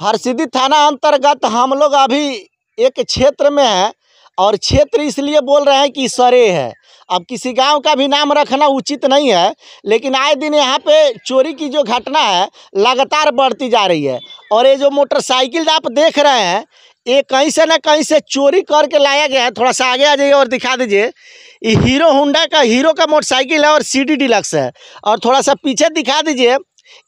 हरसिद्धि थाना अंतर्गत हम लोग अभी एक क्षेत्र में हैं और क्षेत्र इसलिए बोल रहे हैं कि सरे है। अब किसी गाँव का भी नाम रखना उचित नहीं है, लेकिन आए दिन यहाँ पे चोरी की जो घटना है, लगातार बढ़ती जा रही है। और ये जो मोटरसाइकिल आप देख रहे हैं, ये कहीं से ना कहीं से चोरी करके लाया गया है। थोड़ा सा आगे आ जाइए और दिखा दीजिए। ये हीरो होंडा का, हीरो का मोटरसाइकिल है और सी डी डिलक्स है। और थोड़ा सा पीछे दिखा दीजिए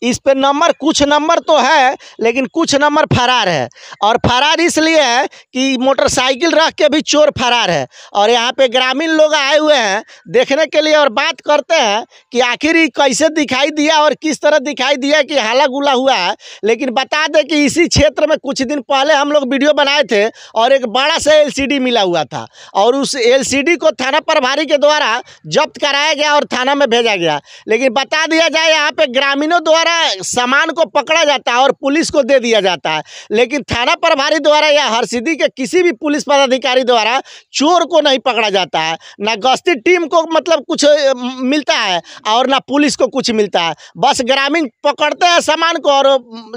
इस पे नंबर, कुछ नंबर तो है, लेकिन कुछ नंबर फरार है। और फरार इसलिए है कि मोटरसाइकिल रख के भी चोर फरार है। और यहाँ पे ग्रामीण लोग आए हुए हैं देखने के लिए और बात करते हैं कि आखिर ये कैसे दिखाई दिया और किस तरह दिखाई दिया कि हाला गुला हुआ है। लेकिन बता दें कि इसी क्षेत्र में कुछ दिन पहले हम लोग वीडियो बनाए थे और एक बड़ा सा एलसीडी मिला हुआ था। और उस एलसीडी को थाना प्रभारी के द्वारा जब्त कराया गया और थाना में भेजा गया। लेकिन बता दिया जाए, यहाँ पे ग्रामीणों द्वारा सामान को पकड़ा जाता है और पुलिस को दे दिया जाता है। लेकिन थाना प्रभारी द्वारा या हरसिद्धि के किसी भी पुलिस पदाधिकारी द्वारा चोर को नहीं पकड़ा जाता है। ना गश्ती टीम को मतलब कुछ मिलता है और ना पुलिस को कुछ मिलता है। बस ग्रामीण पकड़ते हैं सामान को और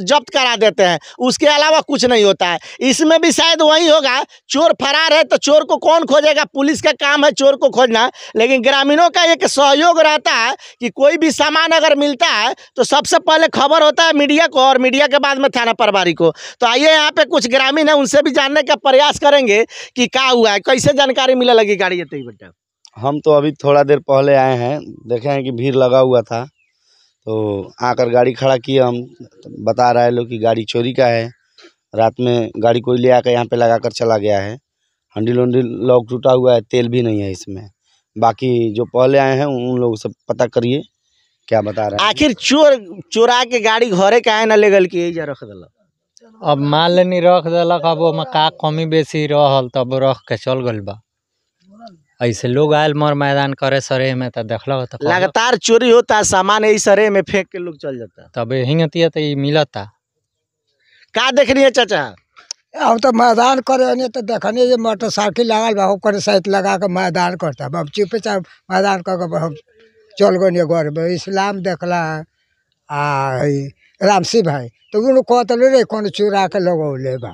जब्त करा देते हैं। उसके अलावा कुछ नहीं होता है। इसमें भी शायद वही होगा, चोर फरार है तो चोर को कौन खोजेगा? पुलिस का काम है चोर को खोजना। लेकिन ग्रामीणों का एक सहयोग रहता है कि कोई भी सामान अगर मिलता है तो सबसे पहले खबर होता है मीडिया को और मीडिया के बाद में थाना प्रभारी को। तो आइए यहाँ पे कुछ ग्रामीण है, उनसे भी जानने का प्रयास करेंगे कि क्या हुआ है, कैसे जानकारी मिले लगी गाड़ी ये बेटा? हम तो अभी थोड़ा देर पहले आए हैं, देखे हैं कि भीड़ लगा हुआ था तो आकर गाड़ी खड़ा किए हम, बता रहा लोग कि गाड़ी चोरी का है, रात में गाड़ी कोई ले आकर यहाँ पे लगा कर चला गया है हंडिल वंडिल लॉक टूटा हुआ है, तेल भी नहीं है इसमें, बाकी जो पहले आए हैं उन लोगों से पता करिए। क्या बता रहे हैं? आखिर चोर चोरा के गाड़ी घरे काहे ना ले गल कि एजा रख दिल अब मान लेनी रख देलक अब ओमे का कमी बेसी रहल तब रख के चल गइल बा। ऐसे लोग आयल मर मैदान करे सरे में त देखलक त कहलक, लगातार चोरी होता सामान इस सरे में फेंक के लोग चल जाता। तब हिंगतिया त ई मिलता। का देख रही है चाचा? अब तो मैदान करे नहीं तो देखने मोटरसाइकिल लगल बा ओकर साइड लगा के मैदान करता। अब चुपे चाप मैदान कर चल गए घर में इस्लाम देखला आ ई रामसी भाई तो उन कहते रे कौन चुरा के लगौले बा?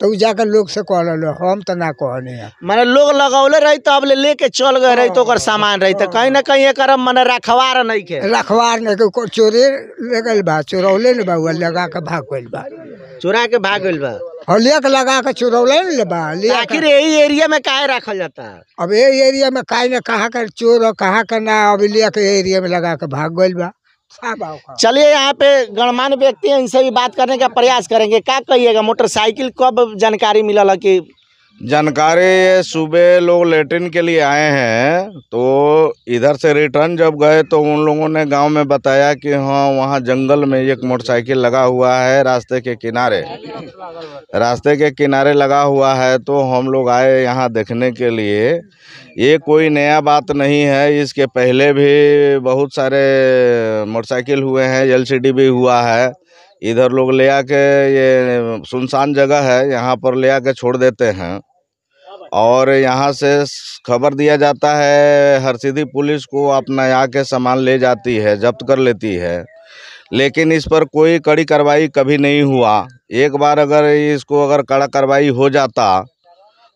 तो जाकर लोग से कहल हम तो ना कहने है। माने लोग लगौले रही तो अब ले लेके चल गए रही तो ओकर सामान रही तो। कहीं ना कहीं एक मने रखवार नहीं के। रखवार नहीं के चोरी ले गइल बा चोरौले ने बा लगा के भाग गइल बा। चोरा के भाग गइल बा। और लेक लगा के चोरौले ने ले आखिर यही एरिया में काहे रखल जाता? है अब ये एरिया में काहे ने कहा कर चोर और कहा कर ना अब लेक एरिया में लगा के भाग गइल बा। चलिए यहाँ पे गणमान्य व्यक्ति हैं इनसे भी बात करने का प्रयास करेंगे। क्या कहिएगा मोटरसाइकिल कब जानकारी मिलल है कि जानकारी ये सुबह लोग लेटरिन के लिए आए हैं तो इधर से रिटर्न जब गए तो उन लोगों ने गाँव में बताया कि हाँ वहाँ जंगल में एक मोटरसाइकिल लगा हुआ है रास्ते के किनारे। रास्ते के किनारे लगा हुआ है तो हम लोग आए यहाँ देखने के लिए। ये कोई नया बात नहीं है, इसके पहले भी बहुत सारे मोटरसाइकिल हुए हैं एलसीडी भी हुआ है। इधर लोग ले आके ये सुनसान जगह है, यहाँ पर ले आके छोड़ देते हैं। और यहाँ से खबर दिया जाता है, हरसिद्धि पुलिस को अपना आके सामान ले जाती है, जब्त कर लेती है। लेकिन इस पर कोई कड़ी कार्रवाई कभी नहीं हुआ। एक बार अगर इसको अगर कड़ा कार्रवाई हो जाता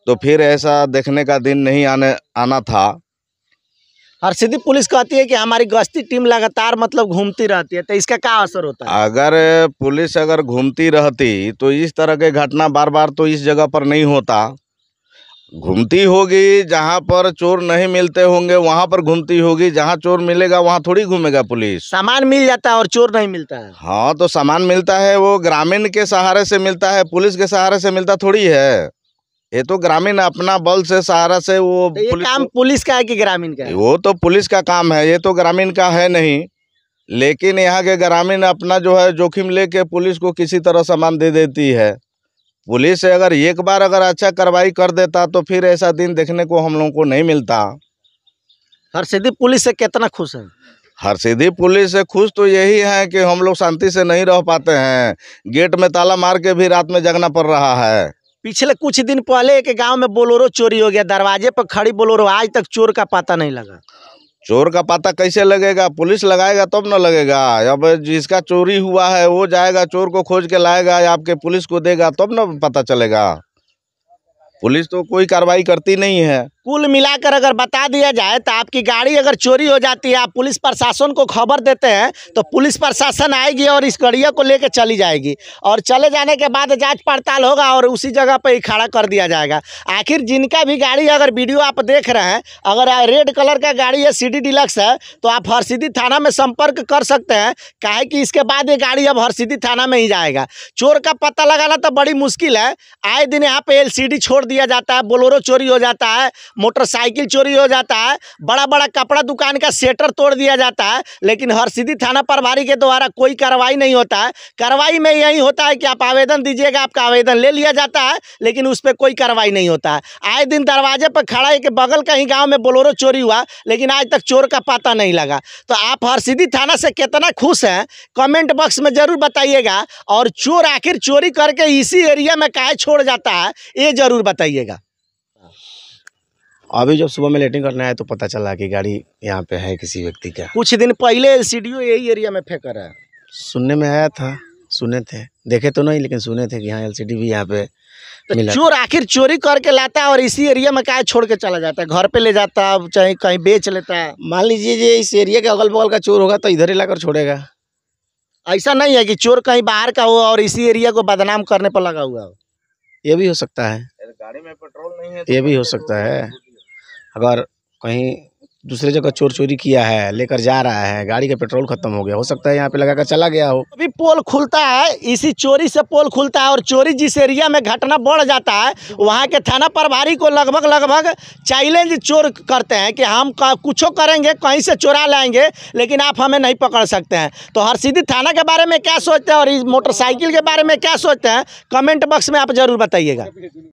तो फिर ऐसा देखने का दिन नहीं आने, आना था। हरसिद्धि पुलिस कहती है कि हमारी गश्ती टीम लगातार मतलब घूमती रहती है तो इसका क्या असर होता है? अगर पुलिस अगर घूमती रहती तो इस तरह के घटना बार बार तो इस जगह पर नहीं होता। घूमती होगी जहाँ पर चोर नहीं मिलते होंगे वहाँ पर घूमती होगी जहाँ चोर मिलेगा वहाँ थोड़ी घूमेगा पुलिस। सामान मिल जाता है और चोर नहीं मिलता है? हाँ तो सामान मिलता है वो ग्रामीण के सहारे से मिलता है पुलिस के सहारे से मिलता थोड़ी है। ये तो ग्रामीण अपना बल से सहारा से वो तो ये पुलिस काम पुलिस का है कि ग्रामीण का है? वो तो पुलिस का काम है ये तो ग्रामीण का है नहीं। लेकिन यहाँ के ग्रामीण अपना जो है जोखिम लेके पुलिस को किसी तरह सामान दे देती है। पुलिस अगर एक बार अगर अच्छा कार्रवाई कर देता तो फिर ऐसा दिन देखने को हम लोगों को नहीं मिलता। हरसिद्धि पुलिस से कितना खुश है? हरसिद्धि पुलिस से खुश तो यही है कि हम लोग शांति से नहीं रह पाते हैं। गेट में ताला मार के भी रात में जगना पड़ रहा है। पिछले कुछ दिन पहले एक गाँव में बोलोरो चोरी हो गया, दरवाजे पर खड़ी बोलोरो, आज तक चोर का पता नहीं लगा। चोर का पता कैसे लगेगा? पुलिस लगाएगा तब ना लगेगा। अब जिसका चोरी हुआ है, वो जाएगा, चोर को खोज के लाएगा, या आपके पुलिस को देगा, तब ना पता चलेगा। पुलिस तो कोई कार्रवाई करती नहीं है। कुल मिलाकर अगर बता दिया जाए तो आपकी गाड़ी अगर चोरी हो जाती है, आप पुलिस प्रशासन को खबर देते हैं तो पुलिस प्रशासन आएगी और इस गड़िया को लेकर चली जाएगी। और चले जाने के बाद जाँच पड़ताल होगा और उसी जगह पर ही खड़ा कर दिया जाएगा। आखिर जिनका भी गाड़ी अगर वीडियो आप देख रहे हैं, अगर रेड कलर का गाड़ी है सी डिलक्स है तो आप हरसिद्धि थाना में संपर्क कर सकते हैं। काहे कि इसके बाद ये गाड़ी अब हरसिद्धि थाना में ही जाएगा। चोर का पता लगाना तो बड़ी मुश्किल है। आए दिन यहाँ पे एलसीडी छोड़ दिया जाता है, बोलोरो चोरी हो जाता है मोटरसाइकिल चोरी हो जाता है बड़ा बड़ा कपड़ा दुकान का सेटर तोड़ दिया जाता है, लेकिन हरसिद्धि थाना प्रभारी के द्वारा कोई कार्रवाई नहीं होता है। कार्रवाई में यही होता है कि आप आवेदन दीजिएगा, आपका आवेदन ले लिया जाता है, लेकिन उस पर कोई कार्रवाई नहीं होता है। आए दिन दरवाजे पर खड़ा है कि बगल कहीं गाँव में बोलोरो चोरी हुआ, लेकिन आज तक चोर का पता नहीं लगा। तो आप हरसिद्धि थाना से कितना खुश हैं, कमेंट बॉक्स में ज़रूर बताइएगा, और चोर आखिर चोरी करके इसी एरिया में काहे छोड़ जाता है, ये ज़रूर बताइएगा। अभी जब सुबह में लेटिंग करने आए तो पता चला कि गाड़ी यहाँ पे है किसी व्यक्ति का। कुछ दिन पहले एलसीडीओ यही एरिया में फेंक रहा है। सुनने में आया था सुने थे। देखे तो नहीं लेकिन सुने थे कि हाँ एलसीडी भी यहाँ पे तो मिला। चोर आखिर चोरी करके लाता है और इसी एरिया में काहे छोड़ के चला जाता है? घर पे ले जाता है चाहे कहीं बेच लेता। है मान लीजिए जे इस एरिया के अगल बगल का चोर होगा तो इधर ही लाकर छोड़ेगा। ऐसा नहीं है कि चोर कहीं बाहर का हो और इसी एरिया को बदनाम करने पर लगा हुआ हो। ये भी हो सकता है। गाड़ी में पेट्रोल नहीं है ये भी हो सकता है। अगर कहीं दूसरे जगह चोर चोरी किया है, लेकर जा रहा है, गाड़ी का पेट्रोल खत्म हो गया, हो सकता है यहाँ पे लगा कर चला गया हो। अभी पोल खुलता है, इसी चोरी से पोल खुलता है और चोरी जिस एरिया में घटना बढ़ जाता है, वहाँ के थाना प्रभारी को लगभग लगभग चैलेंज चोर करते हैं कि हम कुछ करेंगे, कहीं से चोरा लाएँगे, लेकिन आप हमें नहीं पकड़ सकते हैं। तो हरसिद्धि थाना के बारे में क्या सोचते हैं और इस मोटरसाइकिल के बारे में क्या सोचते हैं, कमेंट बॉक्स में आप ज़रूर बताइएगा।